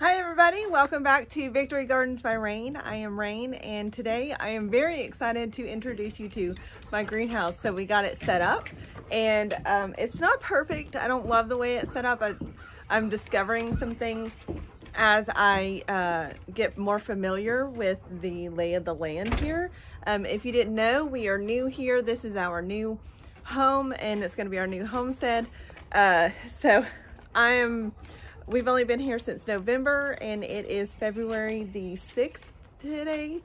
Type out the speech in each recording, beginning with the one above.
Hi everybody, welcome back to Victory Gardens by Raine. I am Raine and today I am very excited to introduce you to my greenhouse. So we got it set up and um, it's not perfect. I don't love the way it's set up. I, I'm discovering some things as I uh, get more familiar with the lay of the land here. Um, if you didn't know, we are new here. This is our new home and it's gonna be our new homestead. Uh, so I am We've only been here since November and it is February the 6th today.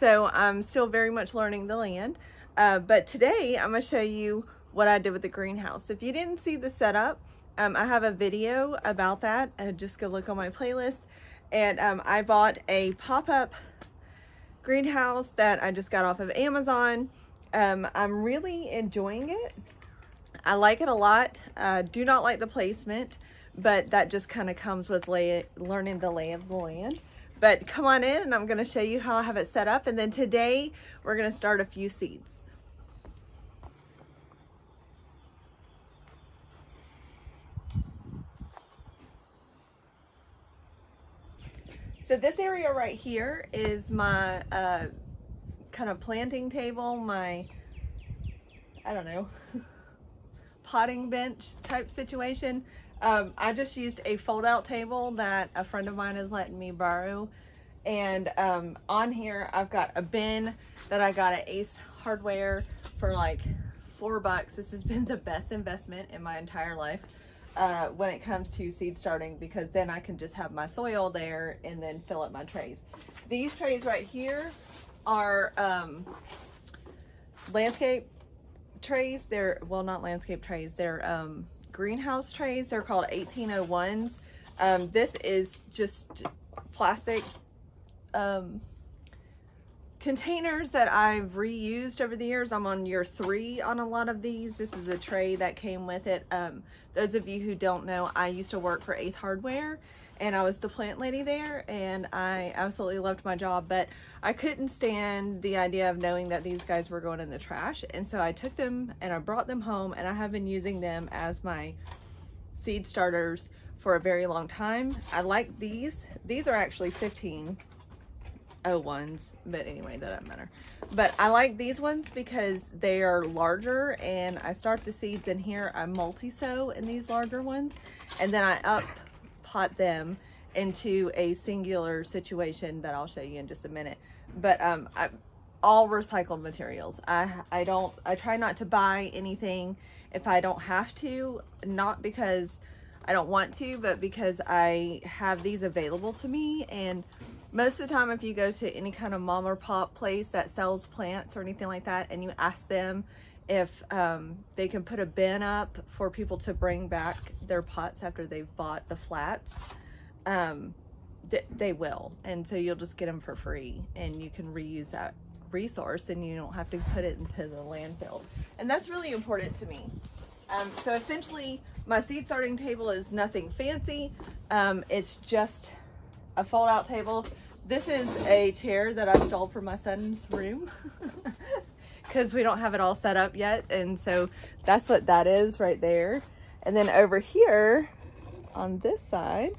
So I'm still very much learning the land. Uh, but today I'm gonna show you what I did with the greenhouse. If you didn't see the setup, um, I have a video about that. Uh, just go look on my playlist. And um, I bought a pop-up greenhouse that I just got off of Amazon. Um, I'm really enjoying it. I like it a lot. Uh, do not like the placement but that just kind of comes with lay, learning the lay of the land. But come on in and I'm going to show you how I have it set up. And then today we're going to start a few seeds. So this area right here is my uh, kind of planting table, my, I don't know, potting bench type situation. Um, I just used a fold out table that a friend of mine is letting me borrow. And um, on here, I've got a bin that I got at Ace Hardware for like four bucks. This has been the best investment in my entire life uh, when it comes to seed starting because then I can just have my soil there and then fill up my trays. These trays right here are um, landscape trays. They're, well, not landscape trays. They're um, greenhouse trays. They're called 1801s. Um, this is just plastic um, containers that I've reused over the years. I'm on year three on a lot of these. This is a tray that came with it. Um, those of you who don't know, I used to work for Ace Hardware and I was the plant lady there and I absolutely loved my job, but I couldn't stand the idea of knowing that these guys were going in the trash. And so I took them and I brought them home and I have been using them as my seed starters for a very long time. I like these. These are actually 15 ones, but anyway, that doesn't matter. But I like these ones because they are larger and I start the seeds in here. I multi-sow in these larger ones and then I up pot them into a singular situation that I'll show you in just a minute. But um, I, all recycled materials. I, I don't, I try not to buy anything if I don't have to, not because I don't want to, but because I have these available to me. And most of the time, if you go to any kind of mom or pop place that sells plants or anything like that, and you ask them if um, they can put a bin up for people to bring back their pots after they've bought the flats, um, th they will. And so you'll just get them for free and you can reuse that resource and you don't have to put it into the landfill. And that's really important to me. Um, so essentially my seed starting table is nothing fancy. Um, it's just a fold out table. This is a chair that I stole from my son's room. because we don't have it all set up yet. And so that's what that is right there. And then over here on this side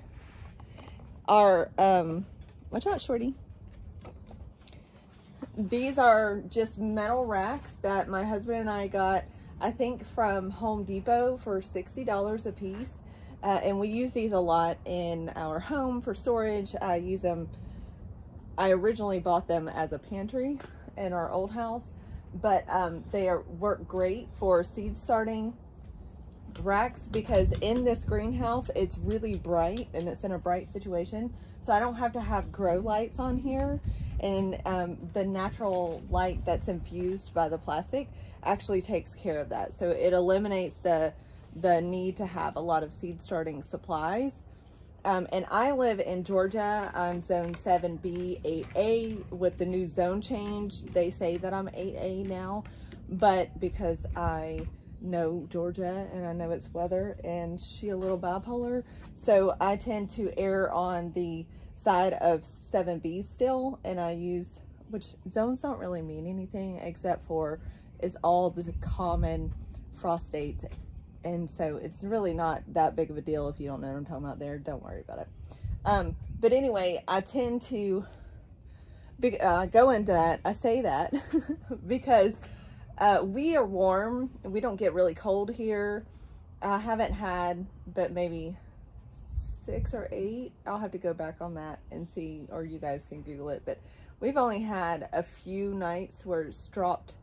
are, um, watch out, Shorty. These are just metal racks that my husband and I got, I think from Home Depot for $60 a piece. Uh, and we use these a lot in our home for storage. I use them, I originally bought them as a pantry in our old house but um, they are, work great for seed starting racks because in this greenhouse, it's really bright and it's in a bright situation. So I don't have to have grow lights on here and um, the natural light that's infused by the plastic actually takes care of that. So it eliminates the, the need to have a lot of seed starting supplies um, and I live in Georgia. I'm zone 7B, 8A. With the new zone change, they say that I'm 8A now. But because I know Georgia and I know its weather and she a little bipolar, so I tend to err on the side of 7B still. And I use, which zones don't really mean anything except for is all the common frost dates and so it's really not that big of a deal if you don't know what I'm talking about there. Don't worry about it. Um, but anyway, I tend to be, uh, go into that. I say that because uh, we are warm. We don't get really cold here. I haven't had, but maybe six or eight. I'll have to go back on that and see, or you guys can Google it. But we've only had a few nights where it's dropped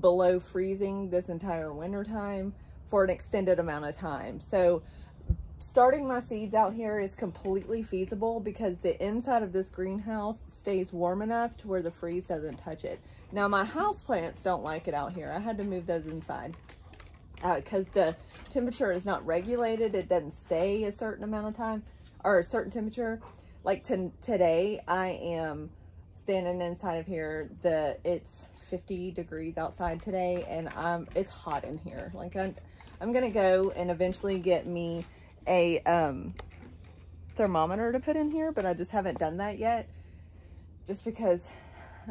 below freezing this entire winter time for an extended amount of time. So starting my seeds out here is completely feasible because the inside of this greenhouse stays warm enough to where the freeze doesn't touch it. Now my house plants don't like it out here. I had to move those inside because uh, the temperature is not regulated. It doesn't stay a certain amount of time or a certain temperature. Like today, I am standing inside of here. The It's 50 degrees outside today and um, it's hot in here. Like I'm, I'm going to go and eventually get me a um, thermometer to put in here, but I just haven't done that yet just because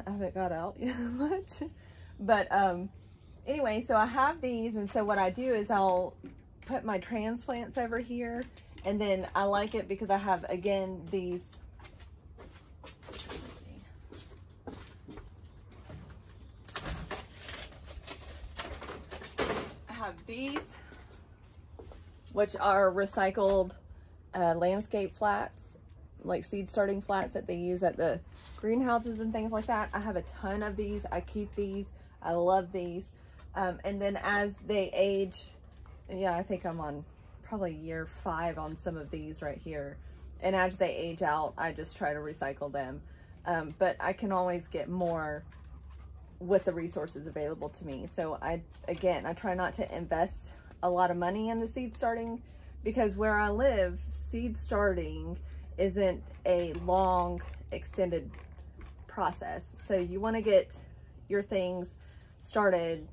I haven't got out yet much. But um, anyway, so I have these, and so what I do is I'll put my transplants over here, and then I like it because I have, again, these I have these which are recycled uh, landscape flats, like seed starting flats that they use at the greenhouses and things like that. I have a ton of these. I keep these. I love these. Um, and then as they age, yeah, I think I'm on probably year five on some of these right here. And as they age out, I just try to recycle them. Um, but I can always get more with the resources available to me. So I, again, I try not to invest a lot of money in the seed starting because where I live, seed starting isn't a long extended process. So you want to get your things started,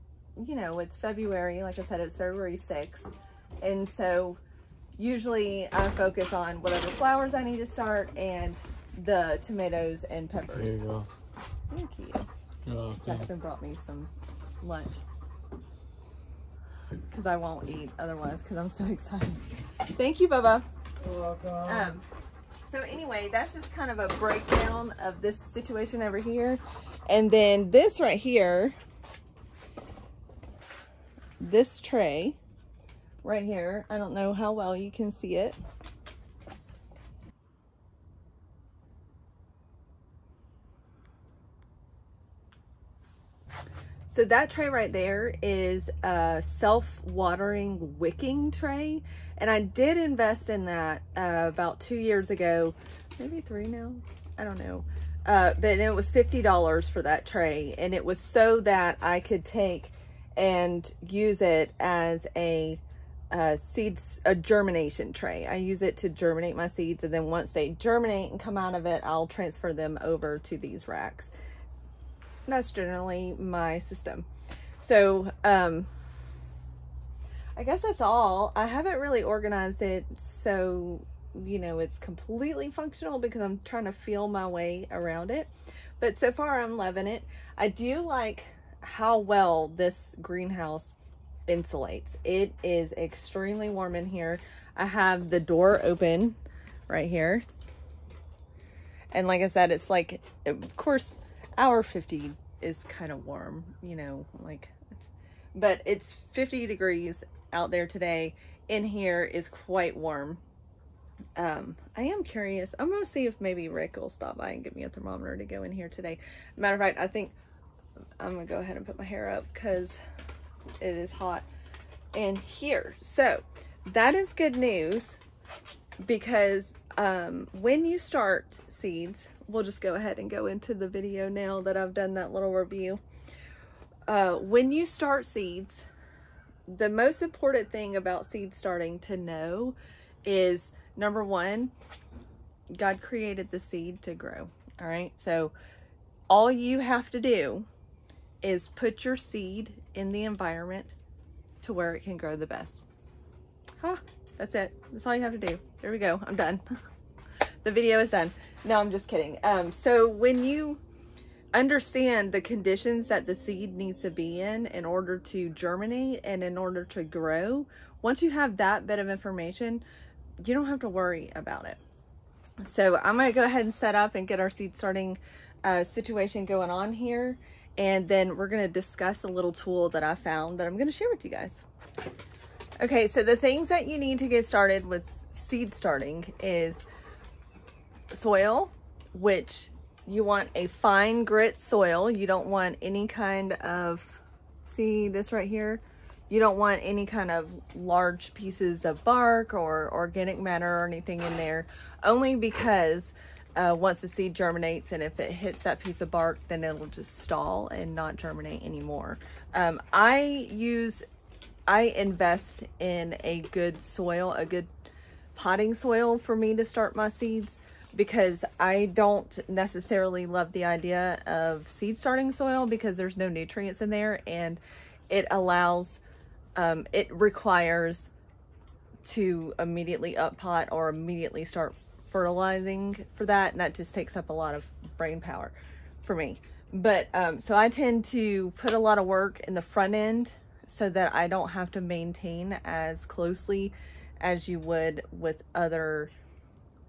you know, it's February, like I said, it's February 6th. And so usually I focus on whatever flowers I need to start and the tomatoes and peppers. There you go. Thank you. Jackson brought me some lunch because I won't eat otherwise because I'm so excited. Thank you, Bubba. You're welcome. Um, so anyway, that's just kind of a breakdown of this situation over here. And then this right here, this tray right here, I don't know how well you can see it. So that tray right there is a self-watering wicking tray. And I did invest in that uh, about two years ago, maybe three now, I don't know. Uh, but it was $50 for that tray. And it was so that I could take and use it as a uh, seeds, a germination tray. I use it to germinate my seeds. And then once they germinate and come out of it, I'll transfer them over to these racks that's generally my system. So, um, I guess that's all. I haven't really organized it so, you know, it's completely functional because I'm trying to feel my way around it. But so far I'm loving it. I do like how well this greenhouse insulates. It is extremely warm in here. I have the door open right here. And like I said, it's like, of course, hour 50 is kind of warm, you know, like, but it's 50 degrees out there today. In here is quite warm. Um, I am curious. I'm going to see if maybe Rick will stop by and give me a thermometer to go in here today. Matter of fact, I think I'm going to go ahead and put my hair up because it is hot in here. So that is good news because um, when you start seeds, we'll just go ahead and go into the video now that I've done that little review. Uh, when you start seeds, the most important thing about seed starting to know is number one, God created the seed to grow. All right. So all you have to do is put your seed in the environment to where it can grow the best. Huh. That's it. That's all you have to do. There we go. I'm done. the video is done. No, I'm just kidding. Um, so when you understand the conditions that the seed needs to be in in order to germinate and in order to grow, once you have that bit of information, you don't have to worry about it. So I'm going to go ahead and set up and get our seed starting uh, situation going on here. And then we're going to discuss a little tool that I found that I'm going to share with you guys. Okay, so the things that you need to get started with seed starting is soil, which you want a fine grit soil. You don't want any kind of, see this right here? You don't want any kind of large pieces of bark or organic matter or anything in there, only because uh, once the seed germinates and if it hits that piece of bark, then it'll just stall and not germinate anymore. Um, I use, I invest in a good soil, a good potting soil for me to start my seeds because I don't necessarily love the idea of seed starting soil because there's no nutrients in there and it allows, um, it requires to immediately up pot or immediately start fertilizing for that and that just takes up a lot of brain power for me. But um, so I tend to put a lot of work in the front end so that I don't have to maintain as closely as you would with other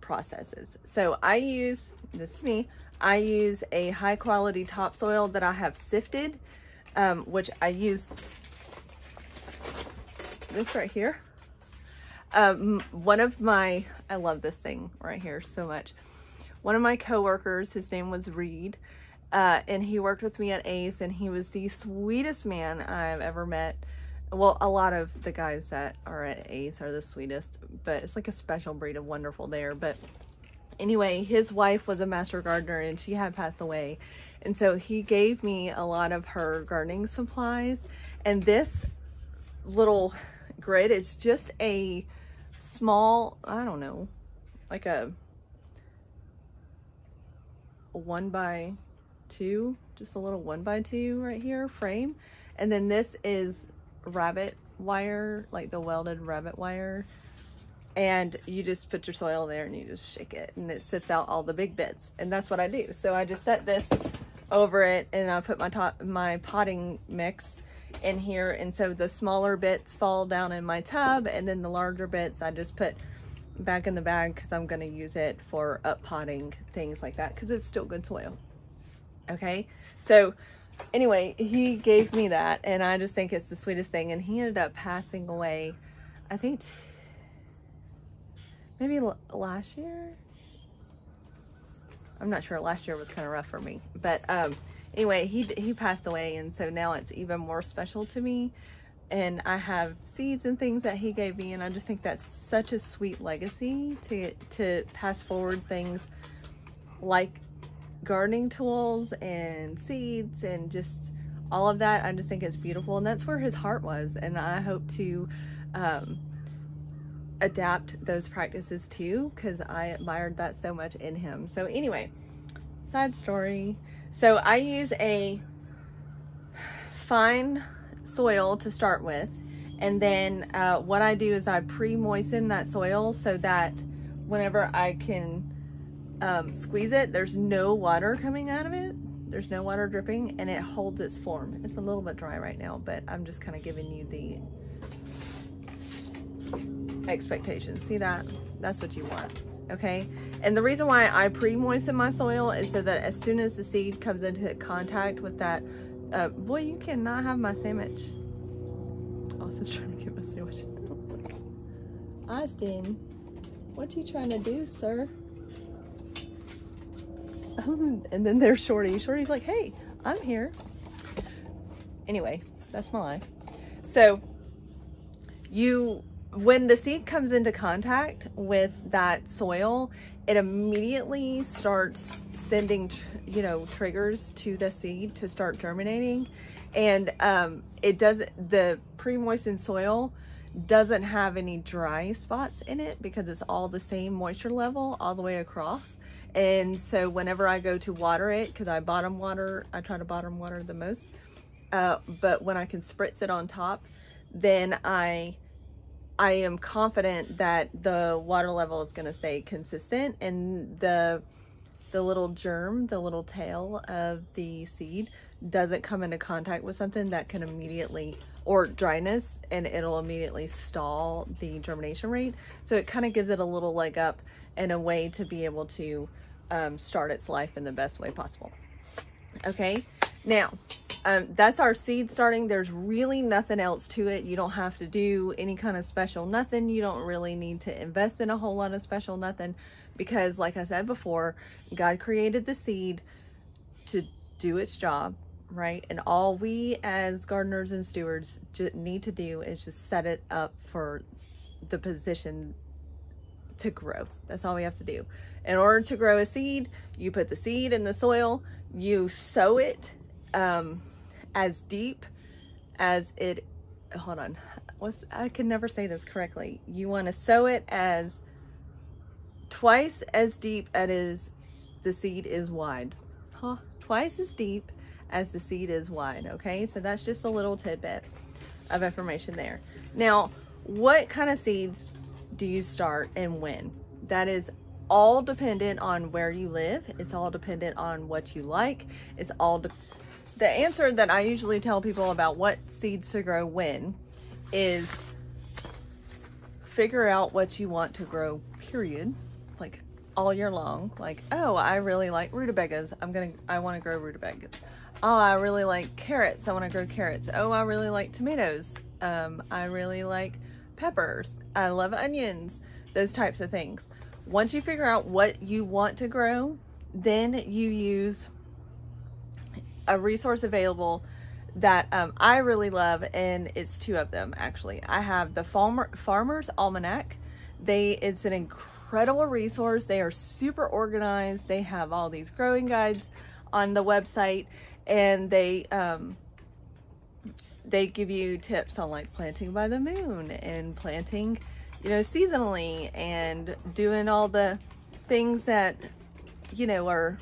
processes. So I use, this is me, I use a high quality topsoil that I have sifted, um, which I use this right here. Um, one of my, I love this thing right here so much. One of my coworkers, his name was Reed, uh, and he worked with me at ACE and he was the sweetest man I've ever met well, a lot of the guys that are at Ace are the sweetest, but it's like a special breed of wonderful there. But anyway, his wife was a master gardener and she had passed away. And so he gave me a lot of her gardening supplies. And this little grid is just a small, I don't know, like a one by two, just a little one by two right here frame. And then this is rabbit wire, like the welded rabbit wire. And you just put your soil there and you just shake it and it sifts out all the big bits. And that's what I do. So I just set this over it and I put my top, my potting mix in here. And so the smaller bits fall down in my tub and then the larger bits I just put back in the bag because I'm going to use it for up potting things like that because it's still good soil. Okay, so anyway, he gave me that and I just think it's the sweetest thing. And he ended up passing away, I think maybe last year. I'm not sure. Last year was kind of rough for me, but um, anyway, he he passed away, and so now it's even more special to me. And I have seeds and things that he gave me, and I just think that's such a sweet legacy to to pass forward things like gardening tools and seeds and just all of that. I just think it's beautiful. And that's where his heart was. And I hope to um, adapt those practices too because I admired that so much in him. So anyway, sad story. So I use a fine soil to start with. And then uh, what I do is I pre-moisten that soil so that whenever I can um, squeeze it, there's no water coming out of it. There's no water dripping and it holds its form. It's a little bit dry right now, but I'm just kind of giving you the expectations. See that? That's what you want, okay? And the reason why I pre-moisten my soil is so that as soon as the seed comes into contact with that, uh, boy, you cannot have my sandwich. Austin's trying to get my sandwich. Austin, what you trying to do, sir? and then there's Shorty. Shorty's like, hey, I'm here. Anyway, that's my life. So you, when the seed comes into contact with that soil, it immediately starts sending, you know, triggers to the seed to start germinating. And um, it doesn't, the pre-moistened soil doesn't have any dry spots in it because it's all the same moisture level all the way across. And so whenever I go to water it, because I bottom water, I try to bottom water the most, uh, but when I can spritz it on top, then I I am confident that the water level is going to stay consistent and the the little germ, the little tail of the seed doesn't come into contact with something that can immediately or dryness and it'll immediately stall the germination rate. So it kind of gives it a little leg up and a way to be able to um, start its life in the best way possible. Okay, now um, that's our seed starting. There's really nothing else to it. You don't have to do any kind of special nothing. You don't really need to invest in a whole lot of special nothing because like I said before, God created the seed to do its job, right? And all we as gardeners and stewards need to do is just set it up for the position to grow. That's all we have to do. In order to grow a seed, you put the seed in the soil, you sow it um, as deep as it, hold on, what's, I can never say this correctly. You want to sow it as twice as deep as the seed is wide. Huh? Twice as deep as the seed is wide, okay? So that's just a little tidbit of information there. Now, what kind of seeds do you start and when? That is all dependent on where you live. It's all dependent on what you like. It's all the answer that I usually tell people about what seeds to grow when is figure out what you want to grow, period. Like all year long. Like, oh, I really like rutabagas. I'm gonna, I wanna grow rutabagas. Oh, I really like carrots. I wanna grow carrots. Oh, I really like tomatoes. Um, I really like peppers. I love onions. Those types of things. Once you figure out what you want to grow, then you use a resource available that um, I really love, and it's two of them actually. I have the Farmer Farmer's Almanac. They it's an incredible resource. They are super organized. They have all these growing guides on the website, and they um, they give you tips on like planting by the moon and planting, you know, seasonally and doing all the things that you know are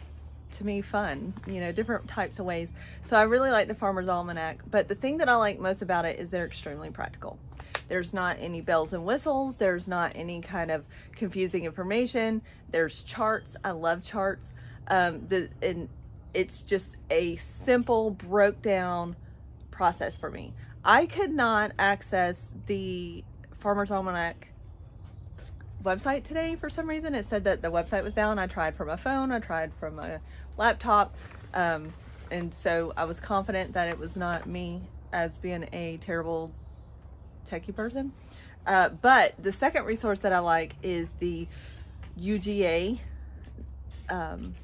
to me fun, you know, different types of ways. So I really like the Farmer's Almanac, but the thing that I like most about it is they're extremely practical. There's not any bells and whistles. There's not any kind of confusing information. There's charts. I love charts. Um, the, and it's just a simple, broke down process for me. I could not access the Farmer's Almanac website today for some reason. It said that the website was down. I tried from a phone, I tried from a laptop. Um, and so I was confident that it was not me as being a terrible techie person. Uh, but the second resource that I like is the UGA. Um,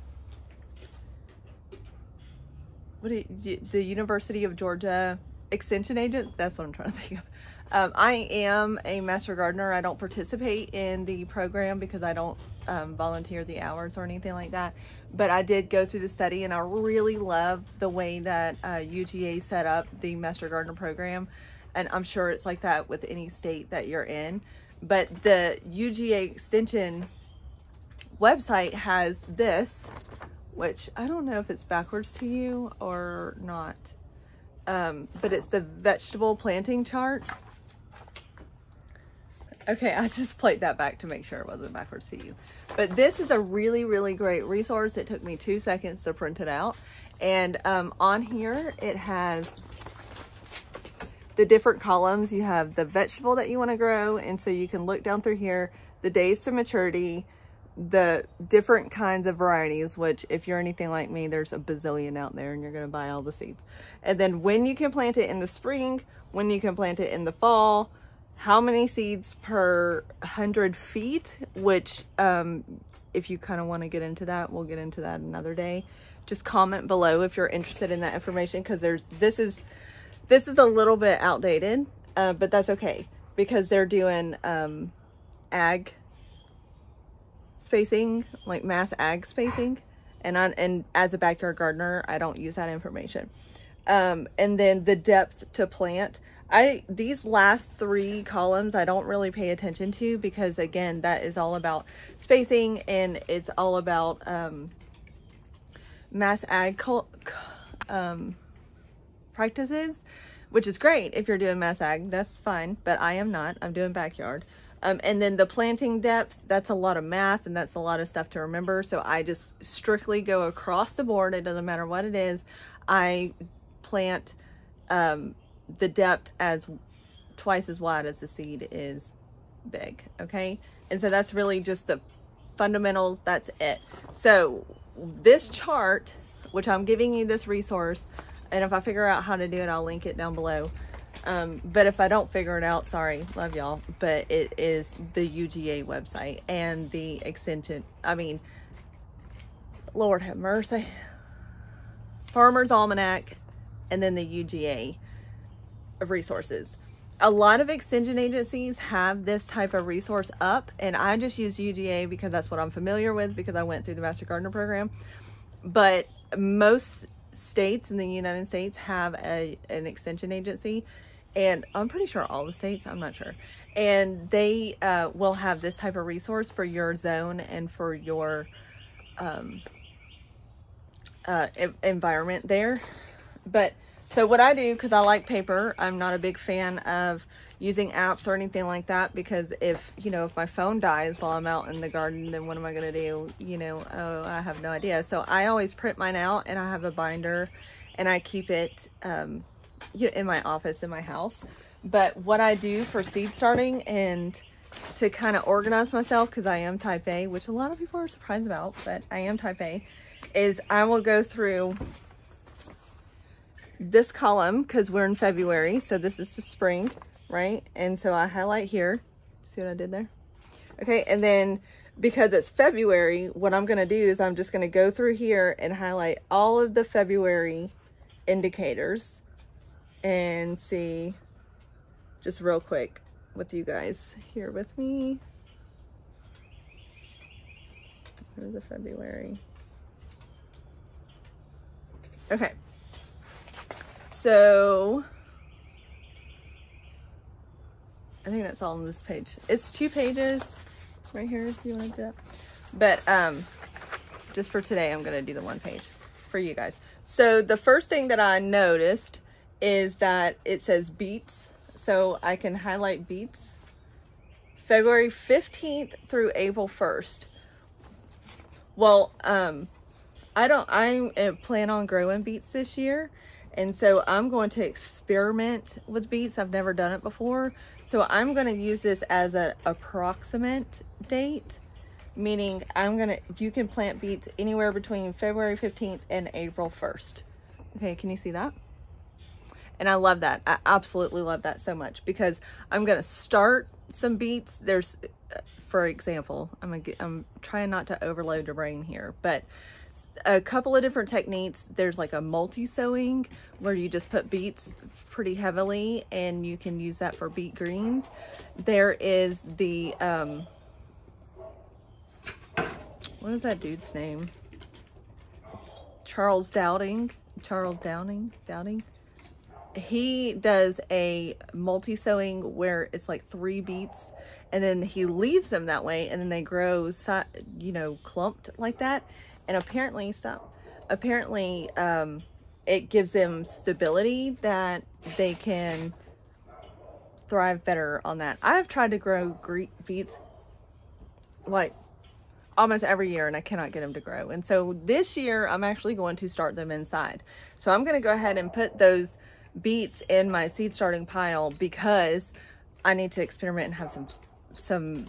what you, the University of Georgia Extension Agent? That's what I'm trying to think of. Um, I am a master gardener. I don't participate in the program because I don't um, volunteer the hours or anything like that. But I did go through the study and I really love the way that uh, UGA set up the master gardener program. And I'm sure it's like that with any state that you're in. But the UGA extension website has this, which I don't know if it's backwards to you or not. Um, but it's the vegetable planting chart. Okay, I just played that back to make sure it wasn't backwards to you. But this is a really, really great resource. It took me two seconds to print it out. And um, on here, it has the different columns. You have the vegetable that you want to grow. And so you can look down through here, the days to maturity, the different kinds of varieties, which if you're anything like me, there's a bazillion out there and you're going to buy all the seeds. And then when you can plant it in the spring, when you can plant it in the fall, how many seeds per 100 feet, which um, if you kind of want to get into that, we'll get into that another day. Just comment below if you're interested in that information because there's this is this is a little bit outdated, uh, but that's okay because they're doing um, ag spacing, like mass ag spacing. And, on, and as a backyard gardener, I don't use that information. Um, and then the depth to plant. I these last three columns I don't really pay attention to because again that is all about spacing and it's all about um, mass ag um, practices which is great if you're doing mass ag that's fine but I am not I'm doing backyard um, and then the planting depth that's a lot of math and that's a lot of stuff to remember so I just strictly go across the board it doesn't matter what it is I plant um, the depth as twice as wide as the seed is big, okay? And so that's really just the fundamentals, that's it. So this chart, which I'm giving you this resource, and if I figure out how to do it, I'll link it down below. Um, but if I don't figure it out, sorry, love y'all. But it is the UGA website and the extension. I mean, Lord have mercy. Farmer's Almanac and then the UGA of resources. A lot of extension agencies have this type of resource up, and I just use UGA because that's what I'm familiar with because I went through the Master Gardener program. But most states in the United States have a, an extension agency, and I'm pretty sure all the states, I'm not sure. And they uh, will have this type of resource for your zone and for your um, uh, environment there. But so what I do, because I like paper, I'm not a big fan of using apps or anything like that because if, you know, if my phone dies while I'm out in the garden, then what am I going to do? You know, oh, I have no idea. So I always print mine out and I have a binder and I keep it um, in my office in my house. But what I do for seed starting and to kind of organize myself because I am type A, which a lot of people are surprised about, but I am type A, is I will go through this column because we're in February. So this is the spring, right? And so I highlight here. See what I did there? Okay, and then because it's February, what I'm going to do is I'm just going to go through here and highlight all of the February indicators and see just real quick with you guys here with me. Here's the February. Okay. So I think that's all on this page. It's two pages right here if you want to do that. But um, just for today, I'm going to do the one page for you guys. So the first thing that I noticed is that it says beets. So I can highlight beets. February 15th through April 1st. Well, um, I don't, I uh, plan on growing beets this year. And so I'm going to experiment with beets. I've never done it before. So I'm going to use this as an approximate date, meaning I'm going to, you can plant beets anywhere between February 15th and April 1st. Okay, can you see that? And I love that. I absolutely love that so much because I'm going to start some beets. There's, uh, for example, I'm, gonna, I'm trying not to overload your brain here, but a couple of different techniques. There's like a multi-sowing where you just put beets pretty heavily and you can use that for beet greens. There is the, um, what is that dude's name? Charles Dowding. Charles Downing? Dowding? He does a multi-sowing where it's like three beets and then he leaves them that way and then they grow, you know, clumped like that and apparently stop apparently um, it gives them stability that they can thrive better on that. I've tried to grow beets like almost every year and i cannot get them to grow. And so this year i'm actually going to start them inside. So i'm going to go ahead and put those beets in my seed starting pile because i need to experiment and have some some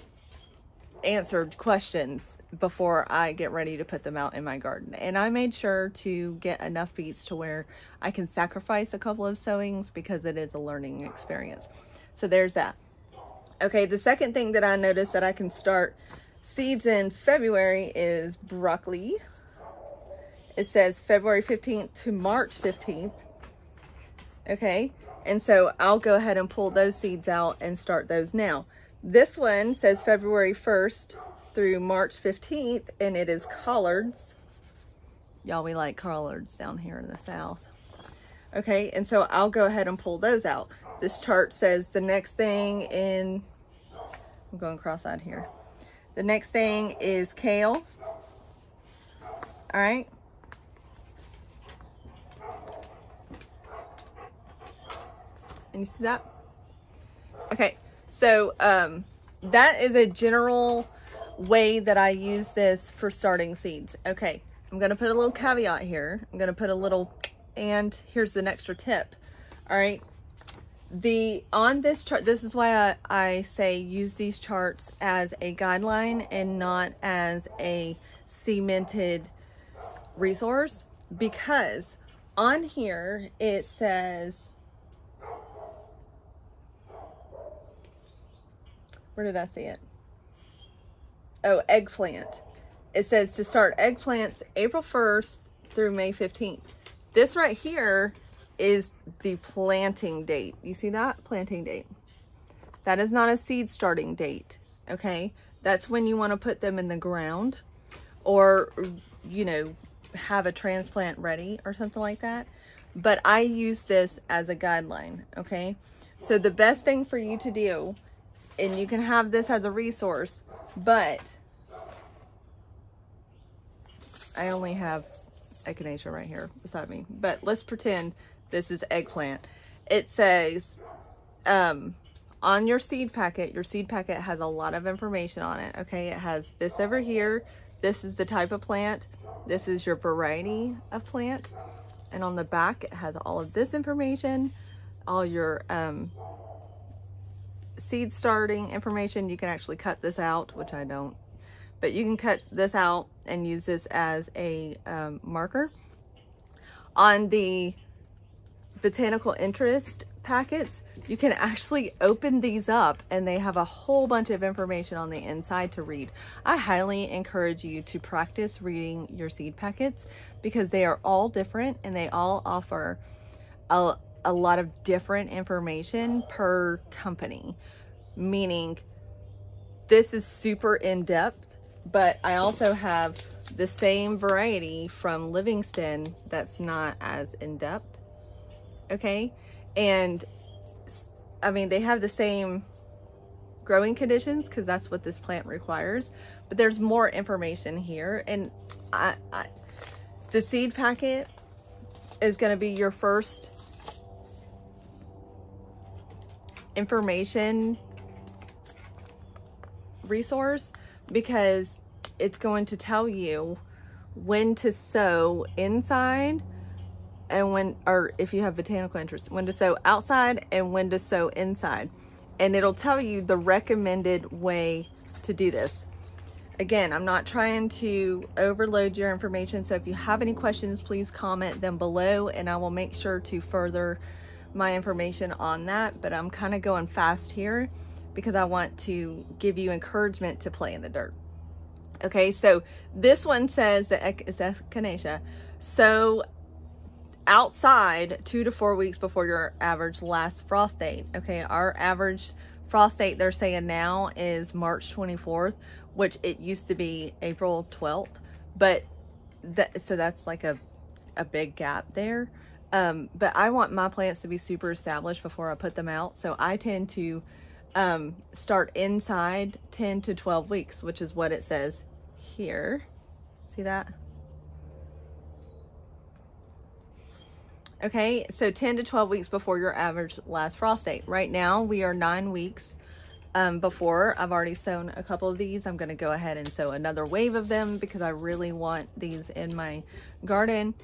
answered questions before I get ready to put them out in my garden. And I made sure to get enough beets to where I can sacrifice a couple of sowings because it is a learning experience. So there's that. Okay, the second thing that I noticed that I can start seeds in February is broccoli. It says February 15th to March 15th. Okay, and so I'll go ahead and pull those seeds out and start those now. This one says February 1st through March 15th, and it is collards. Y'all, we like collards down here in the south. Okay, and so I'll go ahead and pull those out. This chart says the next thing in, I'm going cross-eyed here. The next thing is kale. All right. And you see that? Okay, so um, that is a general way that I use this for starting seeds. Okay, I'm to put a little caveat here. I'm to put a little, and here's an extra tip. All right. the on this chart this is why I, I say use these charts as a guideline and not as a cemented resource because on here it says where did I see it? Oh, eggplant. It says to start eggplants April 1st through May 15th. This right here is the planting date. You see that? Planting date. That is not a seed starting date, okay? That's when you want to put them in the ground or, you know, have a transplant ready or something like that. But I use this as a guideline, okay? So the best thing for you to do, and you can have this as a resource, but I only have echinacea right here beside me. But let's pretend this is eggplant. It says um, on your seed packet, your seed packet has a lot of information on it. Okay, it has this over here. This is the type of plant. This is your variety of plant. And on the back, it has all of this information, all your um, seed starting information. You can actually cut this out, which I don't, but you can cut this out and use this as a um, marker. On the botanical interest packets, you can actually open these up and they have a whole bunch of information on the inside to read. I highly encourage you to practice reading your seed packets because they are all different and they all offer a, a lot of different information per company. Meaning this is super in-depth, but I also have the same variety from Livingston that's not as in-depth okay? And I mean, they have the same growing conditions because that's what this plant requires, but there's more information here. And I, I the seed packet is going to be your first information resource because it's going to tell you when to sow inside and when, or if you have botanical interest, when to sow outside and when to sow inside. And it'll tell you the recommended way to do this. Again, I'm not trying to overload your information. So if you have any questions, please comment them below and I will make sure to further my information on that. But I'm kind of going fast here because I want to give you encouragement to play in the dirt. Okay, so this one says that it's echinacea. So outside two to four weeks before your average last frost date. Okay, our average frost date they're saying now is March 24th, which it used to be April 12th. But that so that's like a a big gap there. Um, but I want my plants to be super established before I put them out. So I tend to um, start inside 10 to 12 weeks, which is what it says here. See that? Okay, so 10 to 12 weeks before your average last frost date. Right now, we are nine weeks um, before. I've already sown a couple of these. I'm going to go ahead and sow another wave of them because I really want these in my garden.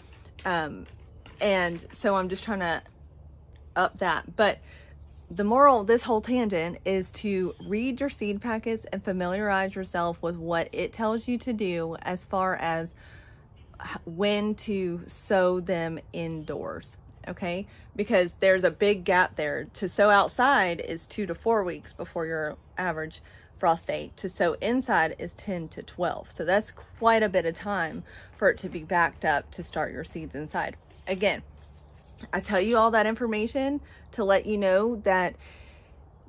Um, and so I'm just trying to up that. But the moral this whole tangent is to read your seed packets and familiarize yourself with what it tells you to do as far as when to sow them indoors okay? Because there's a big gap there. To sow outside is two to four weeks before your average frost date to sow inside is 10 to 12 so that's quite a bit of time for it to be backed up to start your seeds inside again i tell you all that information to let you know that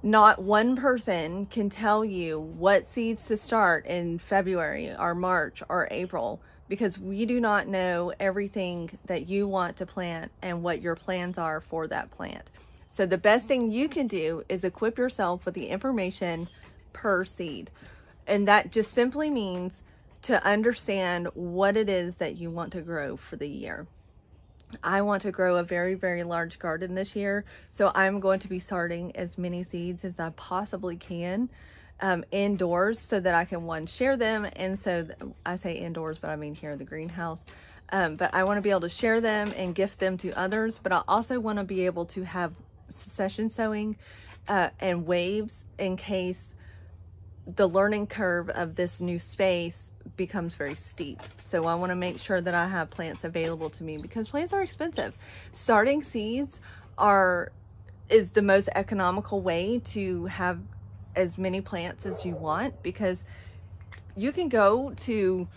not one person can tell you what seeds to start in february or march or april because we do not know everything that you want to plant and what your plans are for that plant. So the best thing you can do is equip yourself with the information per seed. And that just simply means to understand what it is that you want to grow for the year. I want to grow a very, very large garden this year. So I'm going to be starting as many seeds as I possibly can um, indoors so that I can one share them and so I say indoors but I mean here in the greenhouse um, but I want to be able to share them and gift them to others but I also want to be able to have succession sowing uh, and waves in case the learning curve of this new space becomes very steep. So I want to make sure that I have plants available to me because plants are expensive. Starting seeds are is the most economical way to have as many plants as you want because you can go to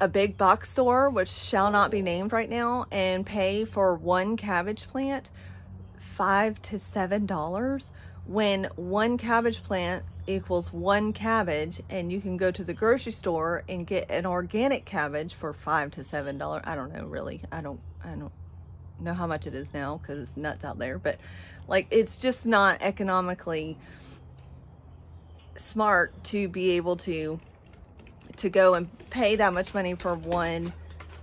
a big box store, which shall not be named right now, and pay for one cabbage plant five to seven dollars when one cabbage plant equals one cabbage and you can go to the grocery store and get an organic cabbage for five to seven dollars. I don't know really. I don't i don't know how much it is now because it's nuts out there but like it's just not economically smart to be able to to go and pay that much money for one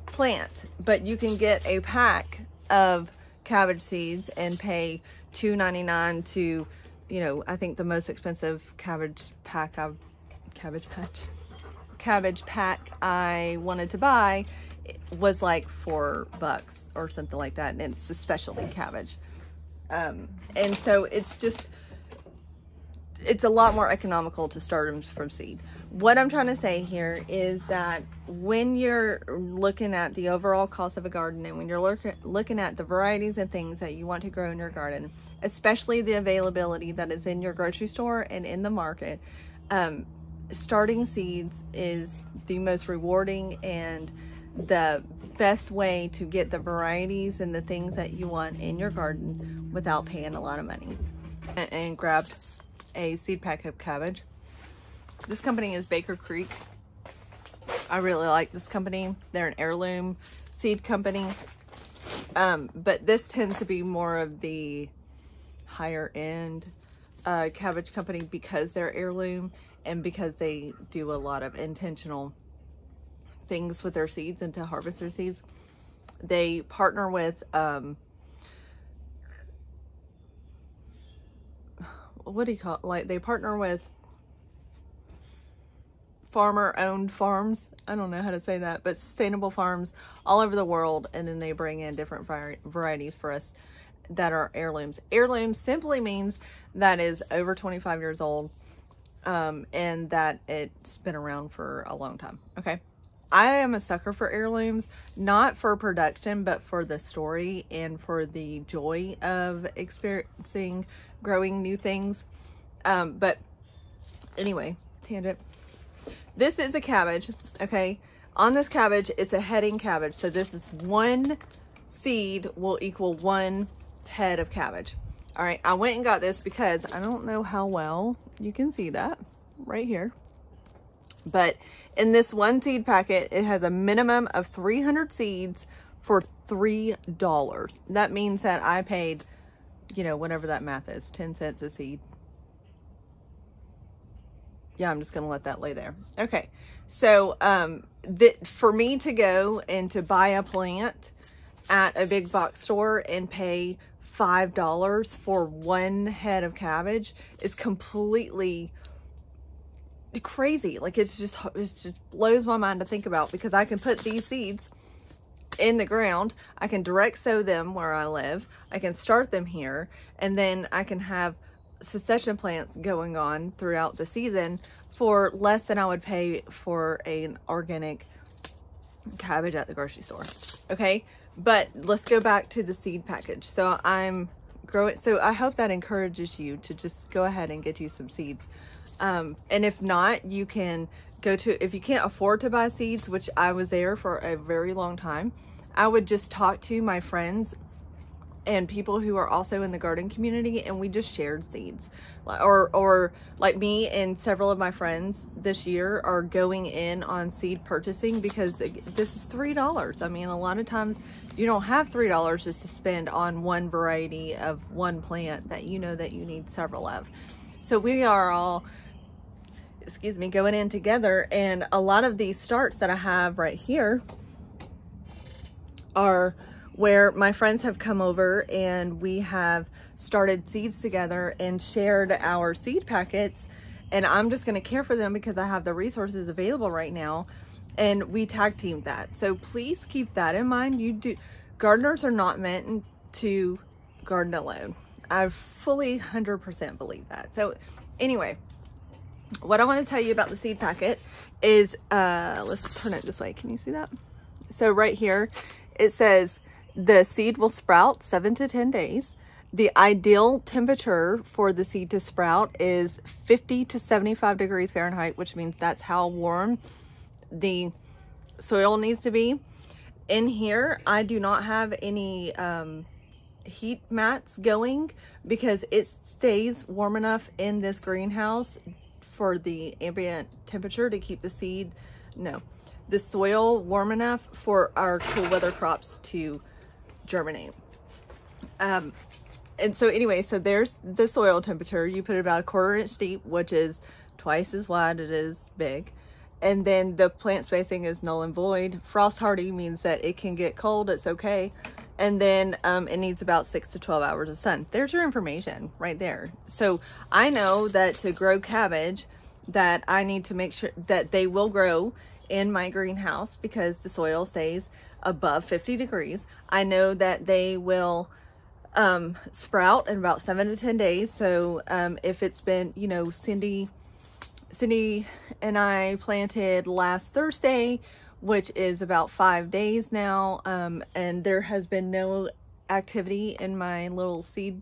plant. But you can get a pack of cabbage seeds and pay $2.99 to you know i think the most expensive cabbage pack i cabbage patch cabbage pack i wanted to buy was like four bucks or something like that and it's a specialty cabbage um, and so it's just it's a lot more economical to start them from seed. What I'm trying to say here is that when you're looking at the overall cost of a garden and when you're look, looking at the varieties and things that you want to grow in your garden, especially the availability that is in your grocery store and in the market, um, starting seeds is the most rewarding and the best way to get the varieties and the things that you want in your garden without paying a lot of money. And, and grab a seed pack of cabbage. This company is Baker Creek. I really like this company. They're an heirloom seed company. Um, but this tends to be more of the higher end uh, cabbage company because they're heirloom and because they do a lot of intentional things with their seeds and to harvest their seeds. They partner with um, what do you call it? Like they partner with farmer owned farms. I don't know how to say that, but sustainable farms all over the world. And then they bring in different varieties for us that are heirlooms. Heirloom simply means that is over 25 years old um, and that it's been around for a long time. Okay. I am a sucker for heirlooms, not for production, but for the story and for the joy of experiencing growing new things. Um, but anyway, tangent. This is a cabbage, okay? On this cabbage, it's a heading cabbage. So this is one seed will equal one head of cabbage. All right, I went and got this because I don't know how well you can see that right here. But in this one seed packet, it has a minimum of 300 seeds for $3. That means that I paid, you know, whatever that math is, 10 cents a seed. Yeah, I'm just going to let that lay there. Okay. So, um, that for me to go and to buy a plant at a big box store and pay $5 for one head of cabbage is completely crazy. Like it's just, it just blows my mind to think about because I can put these seeds in the ground. I can direct sow them where I live. I can start them here and then I can have succession plants going on throughout the season for less than I would pay for an organic cabbage at the grocery store. Okay. But let's go back to the seed package. So I'm growing. So I hope that encourages you to just go ahead and get you some seeds. Um, and if not, you can go to, if you can't afford to buy seeds, which I was there for a very long time, I would just talk to my friends and people who are also in the garden community and we just shared seeds or or like me and several of my friends this year are going in on seed purchasing because this is three dollars i mean a lot of times you don't have three dollars just to spend on one variety of one plant that you know that you need several of so we are all excuse me, going in together. And a lot of these starts that I have right here are where my friends have come over and we have started seeds together and shared our seed packets. And I'm just going to care for them because I have the resources available right now. And we tag teamed that. So please keep that in mind. You do, gardeners are not meant to garden alone. I fully 100% believe that. So anyway, what I want to tell you about the seed packet is, uh, let's turn it this way. Can you see that? So right here, it says the seed will sprout seven to 10 days. The ideal temperature for the seed to sprout is 50 to 75 degrees Fahrenheit, which means that's how warm the soil needs to be. In here, I do not have any um, heat mats going because it stays warm enough in this greenhouse for the ambient temperature to keep the seed, no, the soil warm enough for our cool weather crops to germinate. Um, and so anyway, so there's the soil temperature. You put it about a quarter inch deep, which is twice as wide it is big. And then the plant spacing is null and void. Frost hardy means that it can get cold, it's okay. And then um, it needs about six to 12 hours of sun. There's your information right there. So I know that to grow cabbage, that I need to make sure that they will grow in my greenhouse because the soil stays above 50 degrees. I know that they will um, sprout in about seven to 10 days. So um, if it's been, you know, Cindy, Cindy and I planted last Thursday, which is about five days now. Um, and there has been no activity in my little seed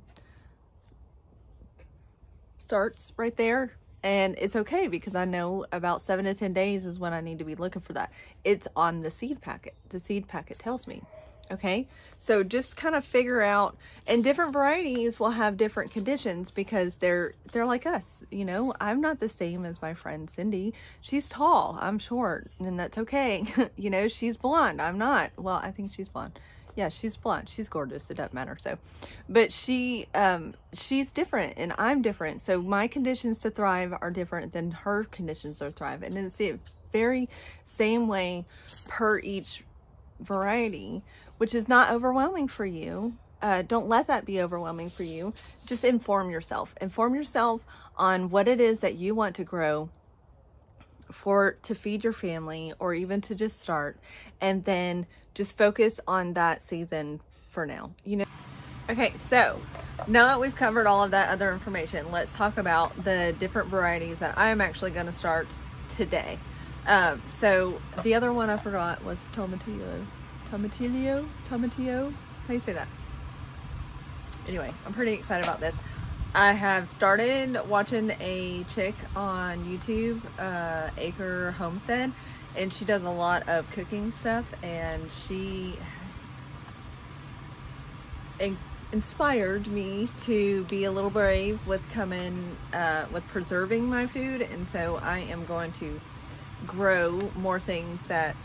starts right there and it's okay because I know about seven to 10 days is when I need to be looking for that. It's on the seed packet. The seed packet tells me. Okay, so just kind of figure out, and different varieties will have different conditions because they're they're like us. You know, I'm not the same as my friend Cindy. She's tall, I'm short, and that's okay. you know, she's blonde, I'm not. Well, I think she's blonde yeah she's blonde. She's gorgeous. It doesn't matter. So but she um she's different and i'm different. So my conditions to thrive are different than her conditions to thrive. And it's the very same way per each variety which is not overwhelming for you. Uh, don't let that be overwhelming for you. Just inform yourself. Inform yourself on what it is that you want to grow for to feed your family or even to just start. And then just focus on that season for now you know? Okay so now that we've covered all of that other information let's talk about the different varieties that i'm actually going to start today. Um, so the other one i forgot was tomatillo. Tomatillo? Tomatillo how do you say that? Anyway i'm pretty excited about this. I have started watching a chick on YouTube, uh, Acre Homestead, and she does a lot of cooking stuff, and she in inspired me to be a little brave with coming, uh, with preserving my food, and so I am going to grow more things that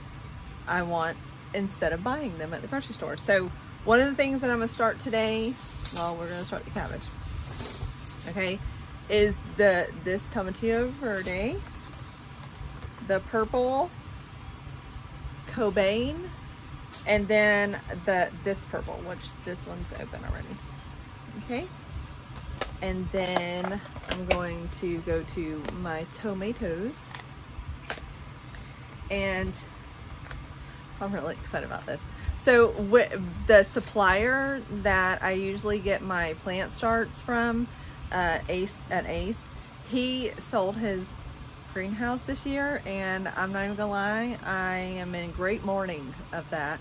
I want instead of buying them at the grocery store. So one of the things that I'm going to start today, well, we're going to start the cabbage okay, is the this Tomatillo Verde, the purple Cobain, and then the this purple, which this one's open already. Okay. And then I'm going to go to my tomatoes. And I'm really excited about this. So with the supplier that I usually get my plant starts from uh, Ace at Ace. He sold his greenhouse this year, and I'm not even gonna lie, I am in great mourning of that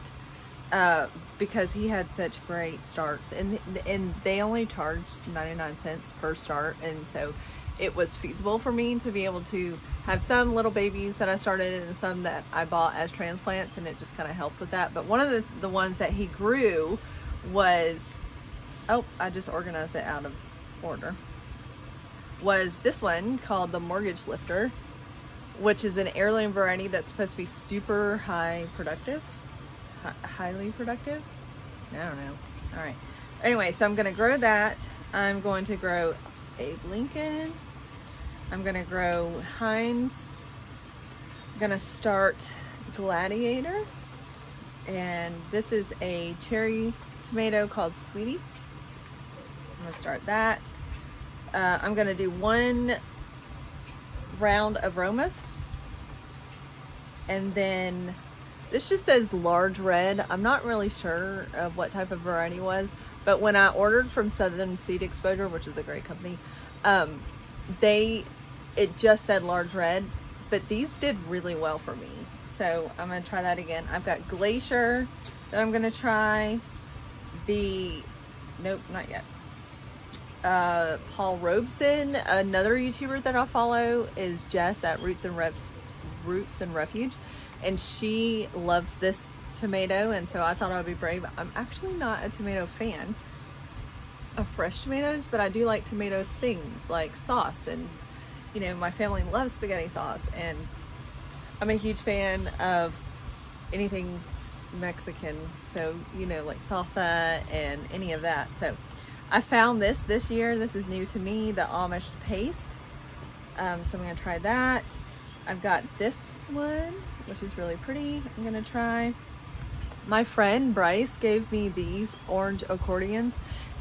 uh, because he had such great starts, and and they only charged 99 cents per start, and so it was feasible for me to be able to have some little babies that I started and some that I bought as transplants, and it just kind of helped with that. But one of the the ones that he grew was, oh, I just organized it out of order was this one called the Mortgage Lifter, which is an heirloom variety that's supposed to be super high productive, highly productive. I don't know. All right. Anyway, so I'm going to grow that. I'm going to grow Abe Lincoln. I'm going to grow Heinz. I'm going to start Gladiator. And this is a cherry tomato called Sweetie. I'm going to start that. Uh, I'm to do one round of Romas. And then this just says large red. I'm not really sure of what type of variety was, But when I ordered from Southern Seed Exposure, which is a great company, um, they it just said large red, but these did really well for me. So I'm gonna try that again. I've got Glacier that I'm gonna try. The nope, not yet. Uh, Paul Robeson, another YouTuber that I follow, is Jess at Roots and Reps, Roots and Refuge, and she loves this tomato, and so I thought I would be brave. I'm actually not a tomato fan of fresh tomatoes, but I do like tomato things like sauce, and you know my family loves spaghetti sauce, and I'm a huge fan of anything Mexican, so you know like salsa and any of that. So I found this this year. This is new to me, the Amish paste. Um, so I'm gonna try that. I've got this one, which is really pretty. I'm gonna try. My friend Bryce gave me these orange accordions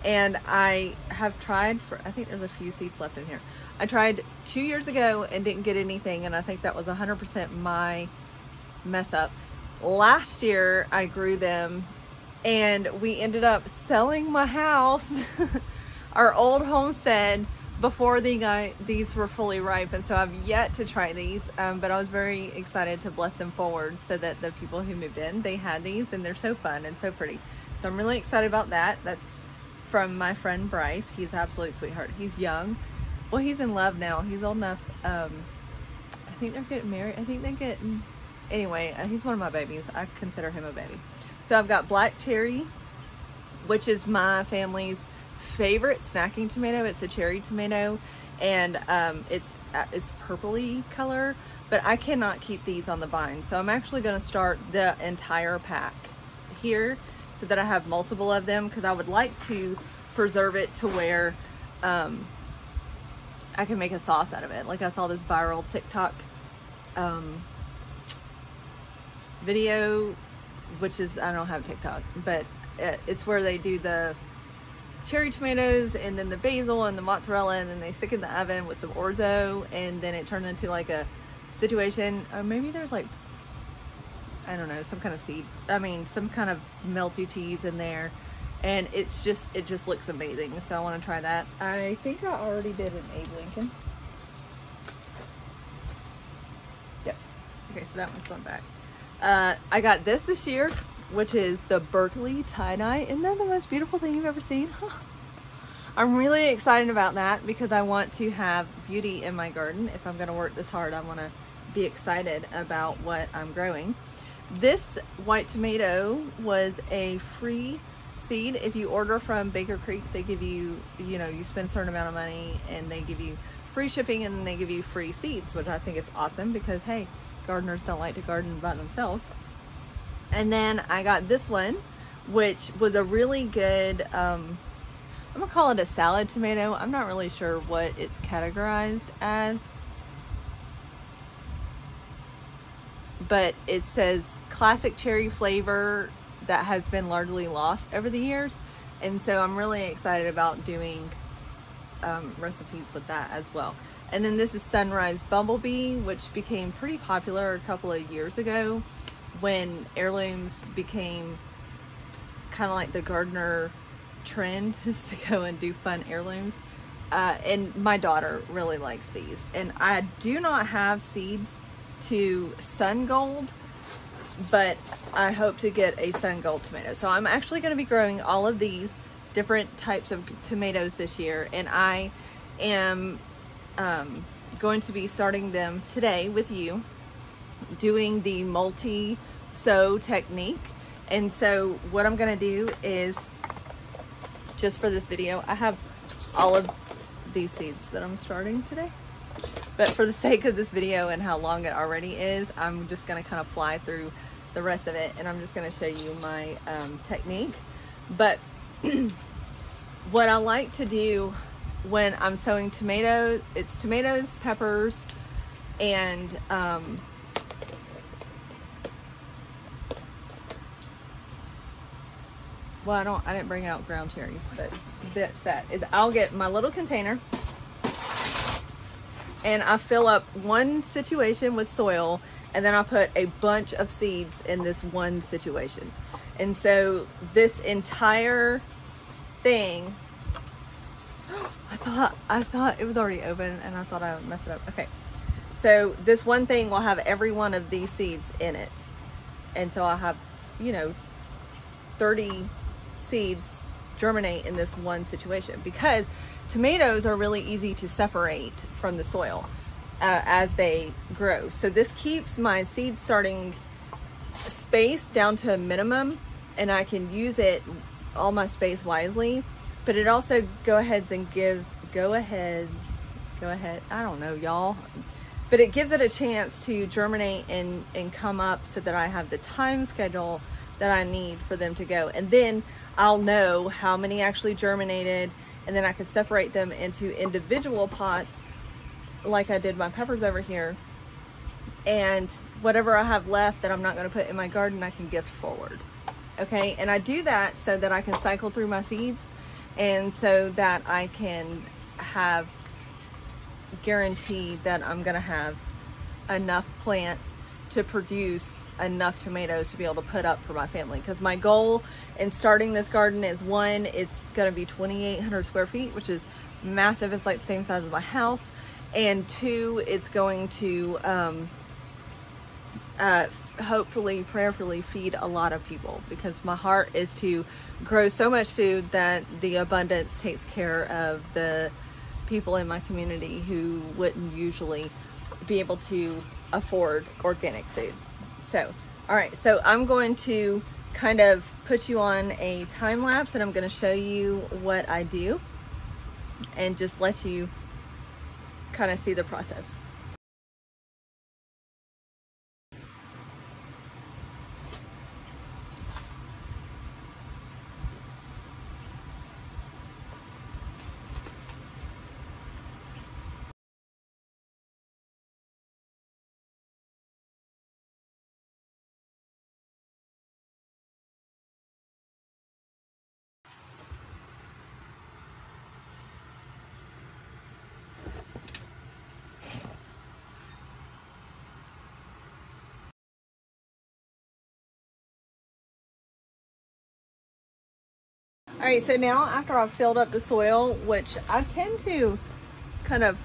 and I have tried for, I think there's a few seeds left in here. I tried two years ago and didn't get anything and I think that was 100% my mess up. Last year I grew them and we ended up selling my house, our old homestead, before the these were fully ripe. And so I've yet to try these, um, but I was very excited to bless them forward so that the people who moved in, they had these and they're so fun and so pretty. So I'm really excited about that. That's from my friend Bryce. He's absolute sweetheart. He's young. Well, he's in love now. He's old enough. Um, I think they're getting married. I think they get, anyway, uh, he's one of my babies. I consider him a baby. So I've got black cherry, which is my family's favorite snacking tomato. It's a cherry tomato and um, it's, uh, it's purpley color, but I cannot keep these on the vine. So I'm actually gonna start the entire pack here so that I have multiple of them because I would like to preserve it to where um, I can make a sauce out of it. Like I saw this viral TikTok um, video which is I don't have TikTok, but uh, it's where they do the cherry tomatoes and then the basil and the mozzarella and then they stick in the oven with some orzo and then it turns into like a situation or maybe there's like I don't know some kind of seed I mean some kind of melty cheese in there and it's just it just looks amazing so I want to try that. I think I already did an Abe Lincoln. Yep. Okay so that one's going back uh, I got this this year, which is the Berkeley tie-dye. Isn't that the most beautiful thing you've ever seen? I'm really excited about that because I want to have beauty in my garden. If I'm going to work this hard, I want to be excited about what I'm growing. This white tomato was a free seed. If you order from Baker Creek, they give you, you know, you spend a certain amount of money and they give you free shipping and then they give you free seeds, which I think is awesome because, hey, gardeners don't like to garden by themselves. And then I got this one, which was a really good, um, I'm gonna call it a salad tomato. I'm not really sure what it's categorized as. But it says classic cherry flavor that has been largely lost over the years. And so I'm really excited about doing um, recipes with that as well. And then this is Sunrise Bumblebee, which became pretty popular a couple of years ago when heirlooms became kind of like the gardener trend is to go and do fun heirlooms. Uh, and my daughter really likes these. And I do not have seeds to Sun Gold, but I hope to get a Sun Gold tomato. So I'm actually going to be growing all of these different types of tomatoes this year. And I am um, going to be starting them today with you, doing the multi-sow technique. And so what I'm gonna do is, just for this video, I have all of these seeds that I'm starting today. But for the sake of this video and how long it already is, I'm just gonna kind of fly through the rest of it and I'm just gonna show you my um, technique. But what I like to do when I'm sowing tomatoes, it's tomatoes, peppers, and um, well, I don't, I didn't bring out ground cherries, but that's that. Is I'll get my little container and I fill up one situation with soil and then I put a bunch of seeds in this one situation. And so this entire thing. I thought I thought it was already open and I thought I would mess it up. Okay. So this one thing will have every one of these seeds in it. So I'll have, you know, 30 seeds germinate in this one situation because tomatoes are really easy to separate from the soil uh, as they grow. So this keeps my seed starting space down to a minimum and I can use it all my space wisely but it also go aheads and give go aheads go ahead I don't know y'all. But it gives it a chance to germinate and and come up so that I have the time schedule that I need for them to go. And then I'll know how many actually germinated and then I can separate them into individual pots like I did my peppers over here. And whatever I have left that I'm not going to put in my garden I can gift forward. Okay and I do that so that I can cycle through my seeds and so that I can have guaranteed that I'm gonna have enough plants to produce enough tomatoes to be able to put up for my family. Because my goal in starting this garden is one it's going to be 2800 square feet which is massive. It's like the same size as my house. And two it's going to um, uh, hopefully prayerfully feed a lot of people because my heart is to grow so much food that the abundance takes care of the people in my community who wouldn't usually be able to afford organic food. So, all right, so I'm going to kind of put you on a time lapse and I'm going to show you what I do and just let you kind of see the process. All right, so now after I've filled up the soil, which I tend to kind of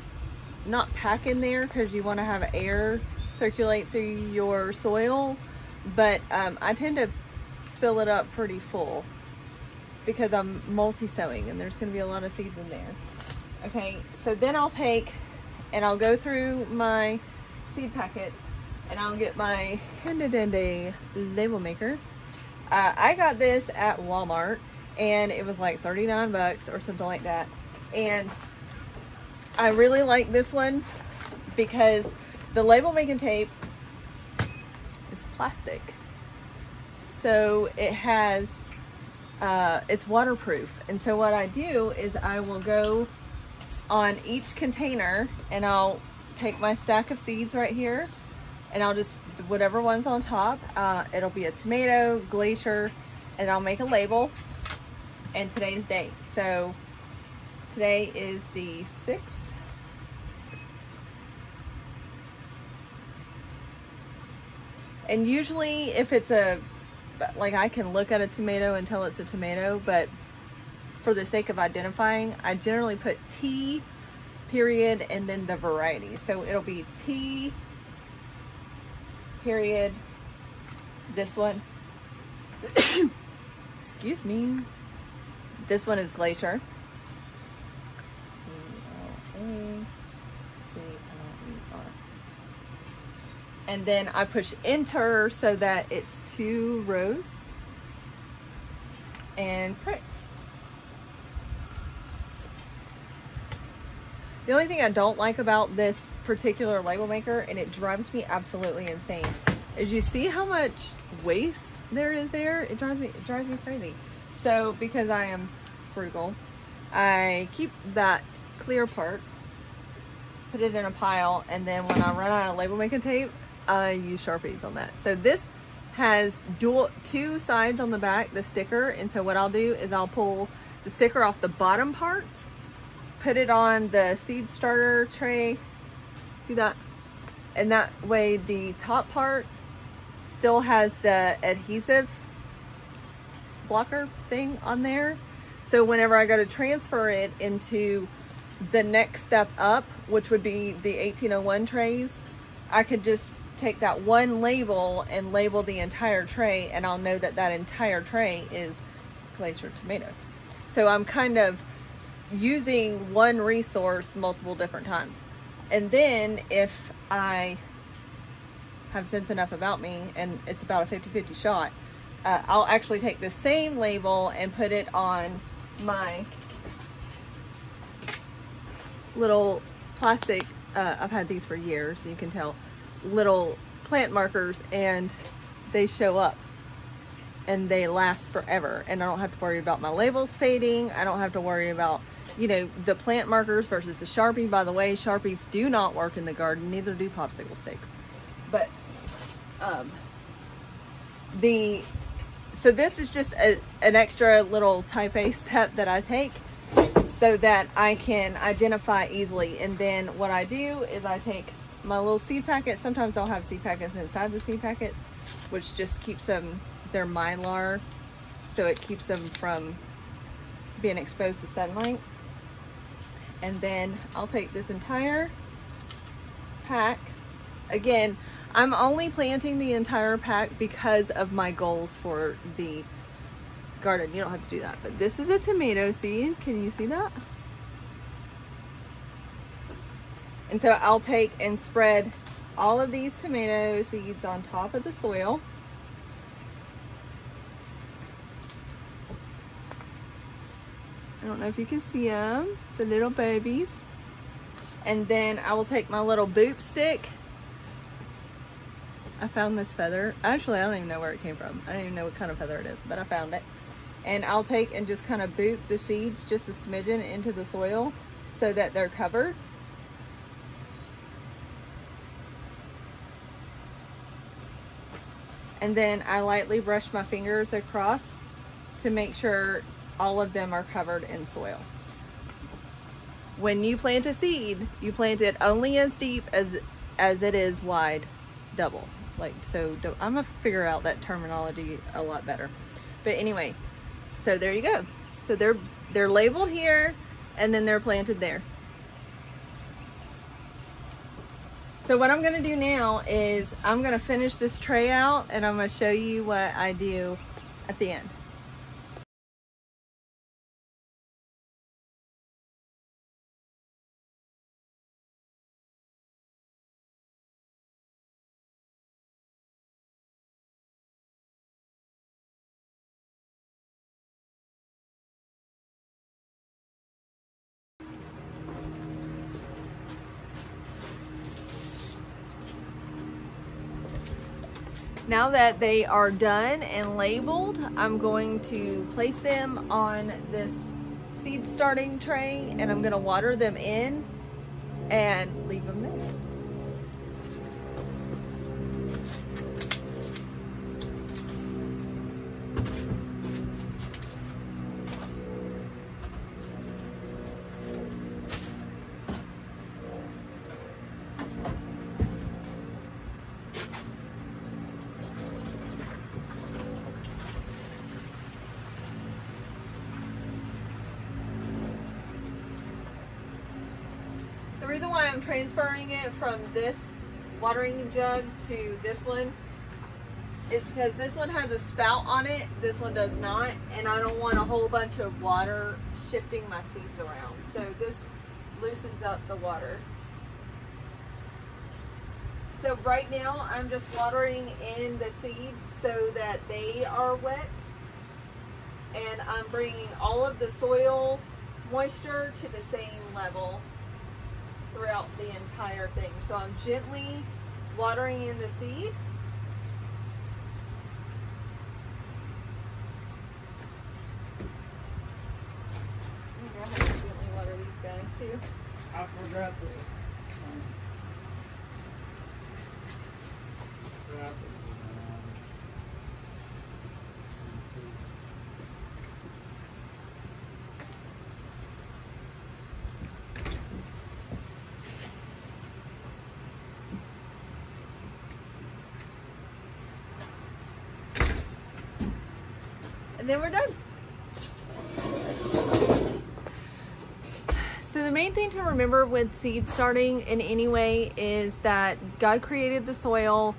not pack in there because you want to have air circulate through your soil, but um, I tend to fill it up pretty full because I'm multi-sowing and there's going to be a lot of seeds in there. Okay, so then I'll take and I'll go through my seed packets and I'll get my dandy label maker. Uh, I got this at Walmart and it was like 39 bucks or something like that. And I really like this one because the label making tape is plastic. So it has, uh, it's waterproof. And so what I do is I will go on each container and I'll take my stack of seeds right here and I'll just, whatever one's on top, uh, it'll be a tomato, glacier, and I'll make a label and today's date. So today is the 6th. And usually if it's a, like I can look at a tomato and tell it's a tomato, but for the sake of identifying, I generally put T period and then the variety. So it'll be T period, this one. Excuse me. This one is Glacier. And then I push enter so that it's two rows and print. The only thing I don't like about this particular label maker, and it drives me absolutely insane, is you see how much waste there is there? It drives me, it drives me crazy. So because I am frugal. I keep that clear part, put it in a pile, and then when I run out of label making tape, I use Sharpies on that. So this has dual two sides on the back, the sticker, and so what I'll do is I'll pull the sticker off the bottom part, put it on the seed starter tray, see that? And that way the top part still has the adhesive blocker thing on there So whenever I go to transfer it into the next step up, which would be the 1801 trays, I could just take that one label and label the entire tray and I'll know that that entire tray is glacier tomatoes. So I'm kind of using one resource multiple different times. And then if I have sense enough about me and it's about a 50-50 shot, uh, I'll actually take the same label and put it on my little plastic, uh, I've had these for years, you can tell, little plant markers and they show up and they last forever and I don't have to worry about my labels fading. I don't have to worry about, you know, the plant markers versus the Sharpie. By the way, Sharpies do not work in the garden, neither do popsicle sticks. But um, the so this is just a, an extra little type A step that I take so that I can identify easily. And then what I do is I take my little seed packet. Sometimes I'll have seed packets inside the seed packet, which just keeps them, they're mylar, so it keeps them from being exposed to sunlight. And then I'll take this entire pack. Again, I'm only planting the entire pack because of my goals for the garden. You don't have to do that, but this is a tomato seed. Can you see that? And so I'll take and spread all of these tomato seeds on top of the soil. I don't know if you can see them, the little babies. And then I will take my little boop stick. I found this feather. Actually, I don't even know where it came from. I don't even know what kind of feather it is, but I found it. And I'll take and just kind of boot the seeds just a smidgen into the soil so that they're covered. and then I lightly brush my fingers across to make sure all of them are covered in soil. When you plant a seed, you plant it only as deep as as it is wide, double. Like so, I'm gonna figure out that terminology a lot better. But anyway, so there you go. So they're they're labeled here, and then they're planted there. So what I'm gonna do now is I'm gonna finish this tray out and I'm gonna show you what I do at the end. Now that they are done and labeled, I'm going to place them on this seed starting tray and I'm gonna water them in and leave them there. Reason why I'm transferring it from this watering jug to this one is because this one has a spout on it, this one does not, and I don't want a whole bunch of water shifting my seeds around. So this loosens up the water. So right now I'm just watering in the seeds so that they are wet and I'm bringing all of the soil moisture to the same level throughout the entire thing. So I'm gently watering in the seed. Gently water these guys too. I forgot to gently water these guys too. I forgot the. Forgot the. And then we're done. So the main thing to remember with seed starting in any way is that God created the soil.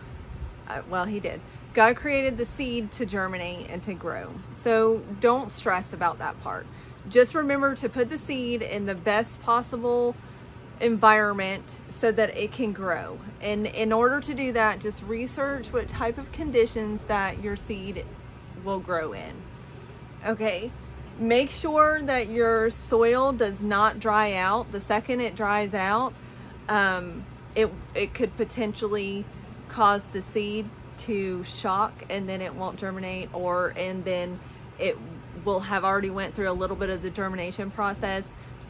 Uh, well, He did. God created the seed to germinate and to grow. So don't stress about that part. Just remember to put the seed in the best possible environment so that it can grow. And in order to do that, just research what type of conditions that your seed will grow in. Okay, make sure that your soil does not dry out. The second it dries out, um, it, it could potentially cause the seed to shock and then it won't germinate or and then it will have already went through a little bit of the germination process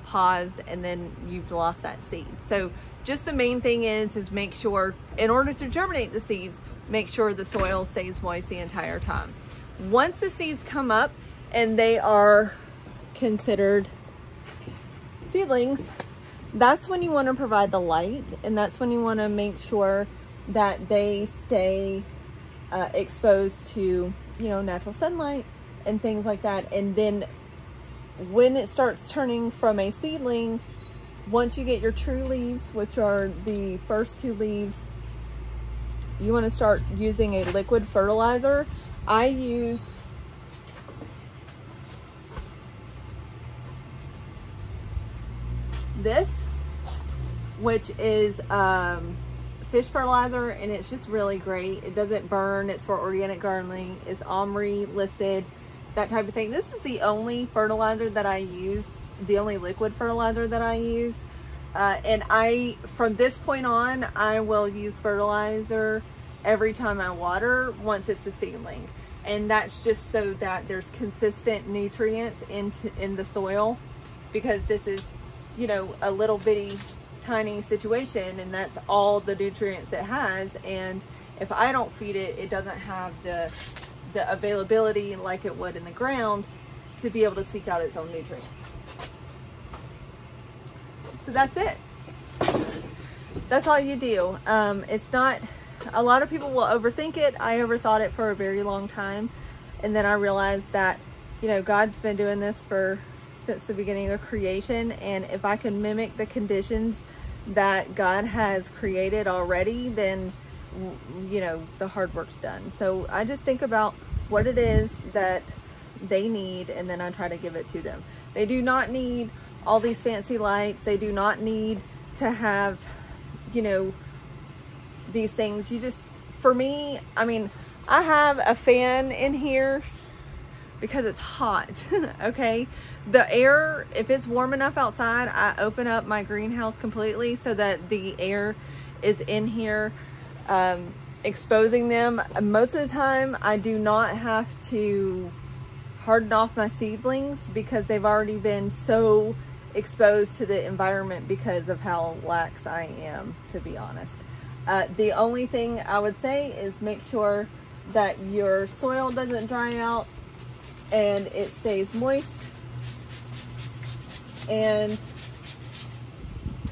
pause and then you've lost that seed. So just the main thing is is make sure in order to germinate the seeds make sure the soil stays moist the entire time. Once the seeds come up and they are considered seedlings. That's when you want to provide the light and that's when you want to make sure that they stay uh, exposed to you know natural sunlight and things like that. And then when it starts turning from a seedling once you get your true leaves which are the first two leaves you want to start using a liquid fertilizer. I use this which is um, fish fertilizer and it's just really great. It doesn't burn. It's for organic gardening. It's OMRI listed, that type of thing. This is the only fertilizer that I use, the only liquid fertilizer that I use. Uh, and I, from this point on, I will use fertilizer every time I water once it's a seedling. And that's just so that there's consistent nutrients into, in the soil because this is, you know, a little bitty tiny situation and that's all the nutrients it has. And if I don't feed it it doesn't have the the availability like it would in the ground to be able to seek out its own nutrients. So that's it. That's all you do. Um, it's not a lot of people will overthink it. I overthought it for a very long time. And then I realized that you know God's been doing this for since the beginning of creation and if I can mimic the conditions that God has created already, then you know the hard work's done. So I just think about what it is that they need and then I try to give it to them. They do not need all these fancy lights. They do not need to have, you know, these things. You just, for me, I mean, I have a fan in here because it's hot, okay? The air, if it's warm enough outside, I open up my greenhouse completely so that the air is in here um, exposing them. Most of the time, I do not have to harden off my seedlings because they've already been so exposed to the environment because of how lax I am, to be honest. Uh, the only thing I would say is make sure that your soil doesn't dry out and it stays moist. And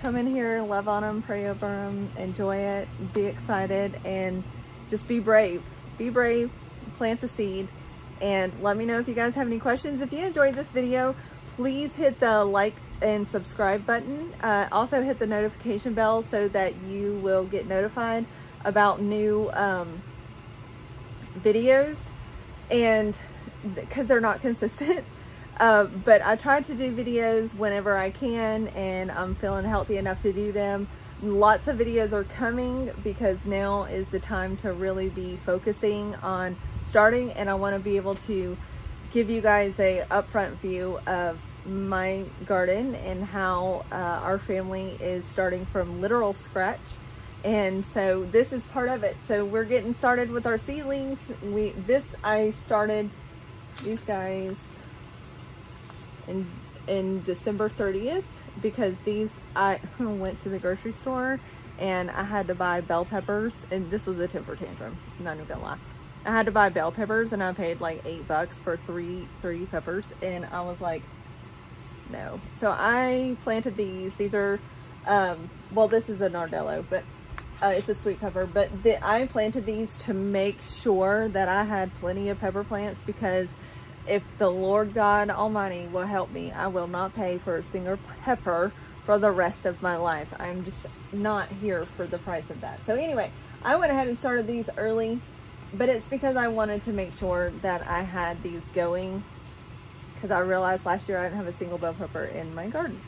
come in here, love on them, pray over them, enjoy it, be excited, and just be brave. Be brave, plant the seed, and let me know if you guys have any questions. If you enjoyed this video, please hit the like and subscribe button. Uh, also hit the notification bell so that you will get notified about new um, videos. And because they're not consistent. Uh, but I try to do videos whenever I can and I'm feeling healthy enough to do them. Lots of videos are coming because now is the time to really be focusing on starting and I want to be able to give you guys a upfront view of my garden and how uh, our family is starting from literal scratch and so this is part of it so we're getting started with our seedlings we this I started these guys in in December 30th because these I went to the grocery store and I had to buy bell peppers and this was a temper tantrum not even gonna lie. I had to buy bell peppers and I paid like eight bucks for three three peppers and I was like no. So I planted these. These are um well this is a nardello but uh, it's a sweet pepper but the, I planted these to make sure that I had plenty of pepper plants because if the Lord God Almighty will help me, I will not pay for a single pepper for the rest of my life. I'm just not here for the price of that. So anyway, I went ahead and started these early, but it's because I wanted to make sure that I had these going because I realized last year I didn't have a single bell pepper in my garden.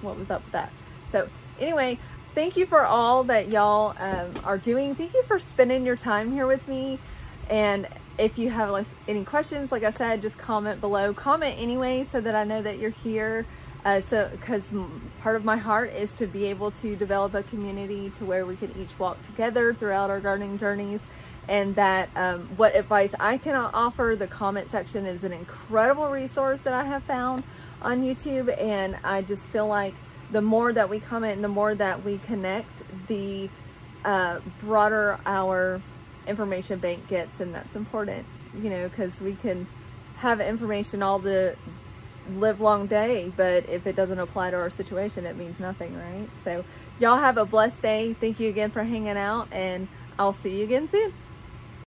What was up with that? So anyway, thank you for all that y'all um, are doing. Thank you for spending your time here with me. And if you have any questions, like I said, just comment below. Comment anyway so that I know that you're here. Uh, so, because part of my heart is to be able to develop a community to where we can each walk together throughout our gardening journeys and that um, what advice I can offer, the comment section is an incredible resource that I have found on YouTube. And I just feel like the more that we comment and the more that we connect, the uh, broader our information bank gets. And that's important, you know, because we can have information all the live long day, but if it doesn't apply to our situation, it means nothing, right? So y'all have a blessed day. Thank you again for hanging out and I'll see you again soon.